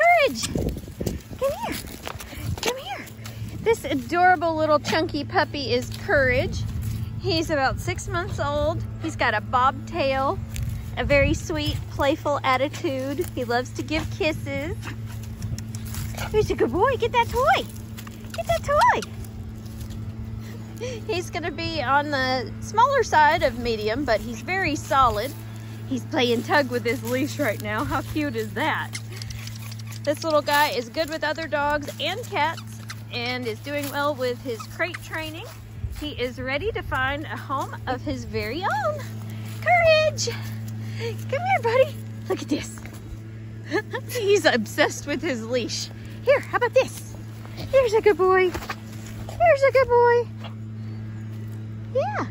Courage. Come here. Come here. This adorable little chunky puppy is Courage. He's about six months old. He's got a bobtail, a very sweet, playful attitude. He loves to give kisses. He's a good boy. Get that toy. Get that toy. He's going to be on the smaller side of medium, but he's very solid. He's playing tug with his leash right now. How cute is that? This little guy is good with other dogs and cats and is doing well with his crate training. He is ready to find a home of his very own. Courage! Come here, buddy. Look at this. He's obsessed with his leash. Here, how about this? Here's a good boy. Here's a good boy. Yeah.